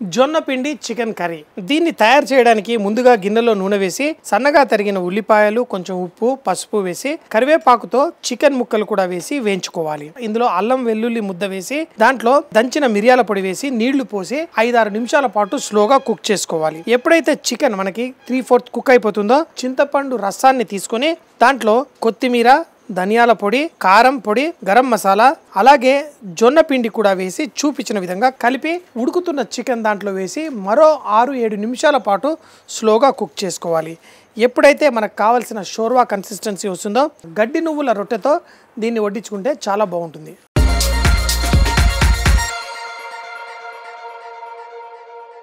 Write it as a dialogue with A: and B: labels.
A: జొన్న పిండి chicken curry. దీన్ని తయారు చేయడానికి ముందుగా గిన్నెలో నూనె వేసి సన్నగా తరిగిన ఉల్లిపాయలు కొంచెం ఉప్పు పసుపు వేసి కరివేపాకుతో చికెన్ ముక్కలు కూడా వేసి వేయించుకోవాలి. ఇందులో అల్లం వెల్లుల్లి ముద్ద వేసి దాంట్లో దంచిన మిరియాల పొడి వేసి నీళ్ళు పోసి ఐదారు నిమిషాల పాటు స్లోగా కుక్ చేసుకోవాలి. ఎప్పుడైతే చికెన్ మనకి త్రీ ఫోర్త్ కుక్ అయిపోతుందో చింతపండు రసాన్ని తీసుకొని దాంట్లో కొత్తిమీర ధనియాల పొడి కారం పొడి గరం మసాలా అలాగే జొన్న పిండి కూడా వేసి చూపించిన విధంగా కలిపి ఉడుకుతున్న చికెన్ దాంట్లో వేసి మరో ఆరు ఏడు నిమిషాల పాటు స్లోగా కుక్ చేసుకోవాలి. ఎప్పుడైతే మనకు కావాల్సిన షోర్వా కన్సిస్టెన్సీ వస్తుందో గడ్డి నువ్వుల రొట్టెతో దీన్ని వడ్డించుకుంటే చాలా బాగుంటుంది.